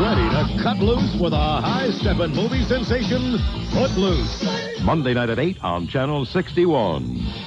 Ready to cut loose with a high-stepping movie sensation, Footloose. Monday night at 8 on Channel 61.